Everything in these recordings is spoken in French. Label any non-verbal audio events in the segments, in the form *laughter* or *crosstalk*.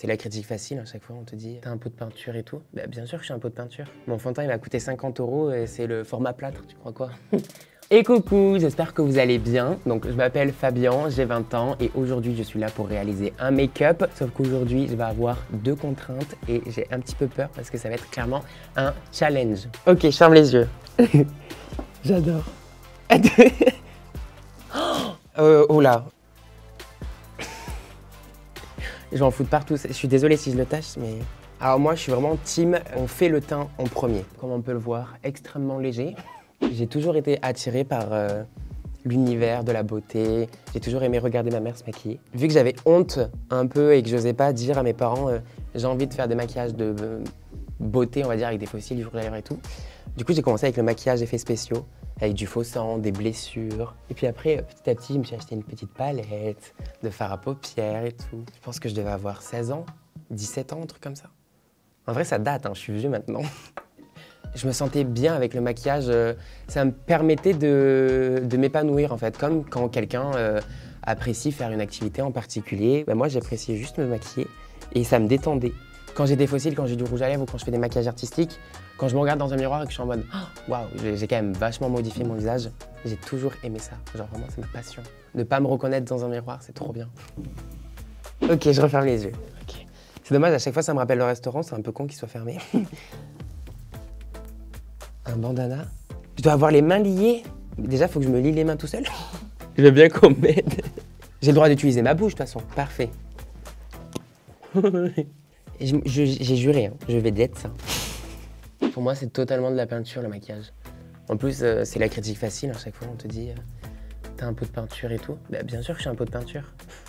C'est la critique facile, à chaque fois on te dit T'as un pot de peinture et tout bah, Bien sûr que j'ai un pot de peinture. Mon fond de teint il m'a coûté 50 euros et c'est le format plâtre, tu crois quoi? *laughs* Et coucou, j'espère que vous allez bien. Donc je m'appelle Fabien, j'ai 20 ans et aujourd'hui je suis là pour réaliser un make-up. Sauf qu'aujourd'hui je vais avoir deux contraintes et j'ai un petit peu peur parce que ça va être clairement un challenge. Ok, je ferme les yeux. *laughs* J'adore. *laughs* euh, oh là, je vais en foutre partout. Je suis désolé si je le tâche, mais... Alors moi, je suis vraiment team, on fait le teint en premier. Comme on peut le voir, extrêmement léger. J'ai toujours été attiré par euh, l'univers de la beauté. J'ai toujours aimé regarder ma mère se maquiller. Vu que j'avais honte un peu et que je n'osais pas dire à mes parents euh, j'ai envie de faire des maquillages de euh, beauté, on va dire, avec des fossiles, du lèvres et tout. Du coup, j'ai commencé avec le maquillage effets spéciaux avec du faux sang, des blessures. Et puis après, petit à petit, je me suis acheté une petite palette de fard à paupières et tout. Je pense que je devais avoir 16 ans, 17 ans, un truc comme ça. En vrai, ça date, hein, je suis vieux maintenant. *laughs* je me sentais bien avec le maquillage. Euh, ça me permettait de, m'épanouir, en fait. Comme quand quelqu'un euh, apprécie faire une activité en particulier. Ben, moi, j'appréciais juste me maquiller et ça me détendait. Quand j'ai des fossiles, quand j'ai du rouge à lèvres ou quand je fais des maquillages artistiques, quand je me regarde dans un miroir et que je suis en mode oh, waouh, j'ai quand même vachement modifié mon visage, j'ai toujours aimé ça. Genre vraiment, c'est ma passion. Ne pas me reconnaître dans un miroir, c'est trop bien. Ok, je referme les yeux. C'est dommage, à chaque fois ça me rappelle le restaurant, c'est un peu con qu'il soit fermé. *laughs* un bandana. Je dois avoir les mains liées. Déjà, il faut que je me lie les mains tout seul. je veux bien qu'on m'aide. J'ai le droit d'utiliser ma bouche de toute façon. Parfait. *laughs* J'ai juré, hein, je vais d'être ça. Pour moi, c'est totalement de la peinture, le maquillage. En plus, euh, c'est la critique facile. À chaque fois, on te dit euh, T'as un pot de peinture et tout bah, Bien sûr que j'ai un pot de peinture.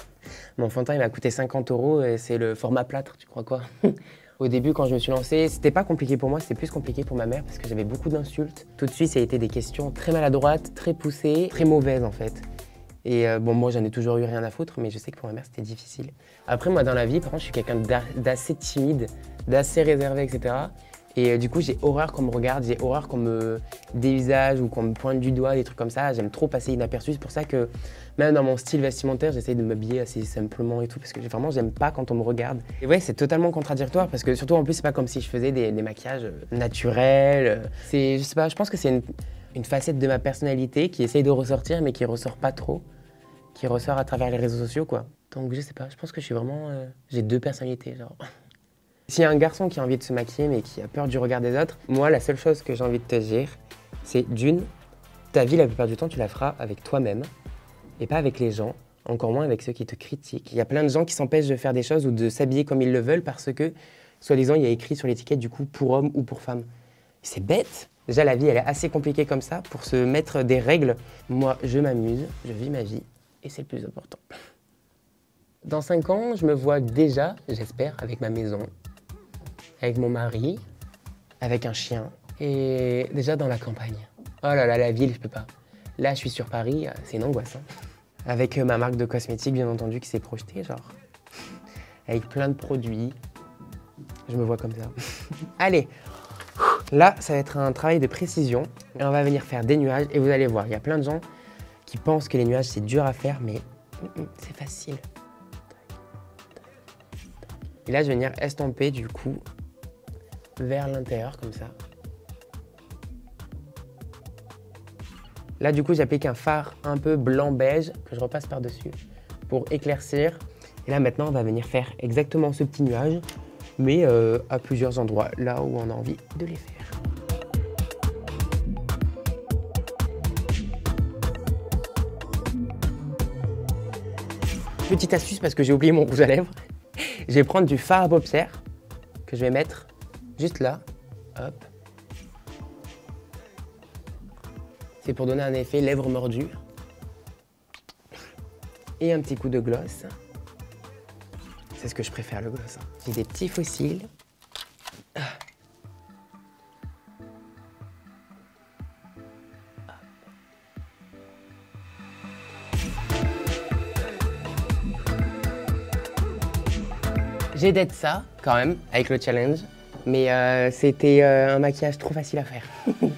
*laughs* Mon fond de teint, il m'a coûté 50 euros et c'est le format plâtre, tu crois quoi? *laughs* Au début, quand je me suis lancé, c'était pas compliqué pour moi, c'était plus compliqué pour ma mère parce que j'avais beaucoup d'insultes. Tout de suite, ça a été des questions très maladroites, très poussées, très mauvaises en fait. Et euh, bon, moi, j'en ai toujours eu rien à foutre, mais je sais que pour ma mère, c'était difficile. Après, moi, dans la vie, par contre, je suis quelqu'un d'assez timide, d'assez réservé, etc. Et euh, du coup, j'ai horreur qu'on me regarde, j'ai horreur qu'on me dévisage ou qu'on me pointe du doigt, des trucs comme ça. J'aime trop passer inaperçu. C'est pour ça que même dans mon style vestimentaire, j'essaye de m'habiller assez simplement et tout, parce que vraiment, j'aime pas quand on me regarde. Et ouais, c'est totalement contradictoire, parce que surtout, en plus, c'est pas comme si je faisais des, maquillages euh, naturels. C'est, je sais pas, je pense que c'est une, une facette de ma personnalité qui essaye de ressortir, mais qui ressort pas trop, qui ressort à travers les réseaux sociaux, quoi. Donc, je sais pas, je pense que je suis vraiment. Euh, j'ai deux personnalités, genre. *laughs* S'il y a un garçon qui a envie de se maquiller mais qui a peur du regard des autres, moi, la seule chose que j'ai envie de te dire, c'est d'une, ta vie, la plupart du temps, tu la feras avec toi-même et pas avec les gens, encore moins avec ceux qui te critiquent. Il y a plein de gens qui s'empêchent de faire des choses ou de s'habiller comme ils le veulent parce que, soi-disant, il y a écrit sur l'étiquette du coup pour homme ou pour femme. C'est bête. Déjà, la vie, elle est assez compliquée comme ça pour se mettre des règles. Moi, je m'amuse, je vis ma vie et c'est le plus important. Dans cinq ans, je me vois déjà, j'espère, avec ma maison, avec mon mari, avec un chien et déjà dans la campagne. Oh là là, la ville, je peux pas. Là, je suis sur Paris, c'est une angoisse. Hein. Avec euh, ma marque de cosmétiques, bien entendu, qui s'est projetée, genre. Avec plein de produits. Je me vois comme ça. *laughs* Allez, là, ça va être un travail de précision. Et on va venir faire des nuages et vous allez voir, il y a plein de gens qui pensent que les nuages, c'est dur à faire, mais c'est facile. Et là, je vais venir estomper du coup vers l'intérieur comme ça. Là, du coup, j'applique un fard un peu blanc-beige que je repasse par-dessus pour éclaircir. Et là, maintenant, on va venir faire exactement ce petit nuage, mais euh, à plusieurs endroits, là où on a envie de les faire. Petite astuce parce que j'ai oublié mon rouge à lèvres. Je vais prendre du fard à que je vais mettre Juste là, hop. C'est pour donner un effet lèvres mordues. Et un petit coup de gloss. C'est ce que je préfère, le gloss. Hein. J'ai des petits fossiles. J'ai d'être ça, quand même, avec le challenge mais euh, c'était euh, un maquillage trop facile à faire. *laughs*